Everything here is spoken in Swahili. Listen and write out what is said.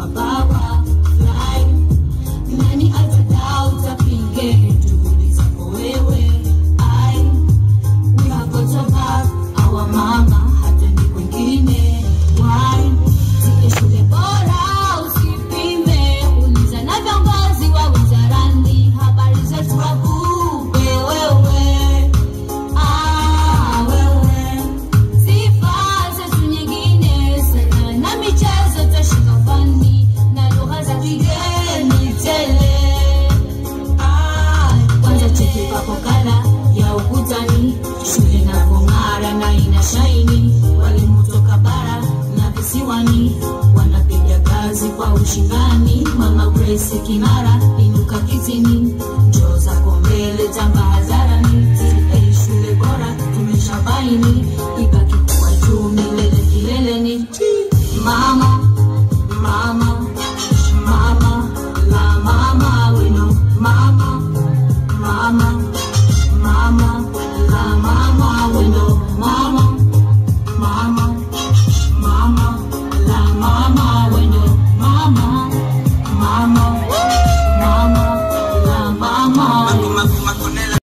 mababa wanapiga kazi kwa ushindani. Mama Grace Kimara, inuka kizini, njoo zako mbele, tamba hadharani, TA shule bora tumeshabaini, ibaki kuwa juu milele kileleni. Mama, mama, mama, mama wino, mama, mama, mama, mama.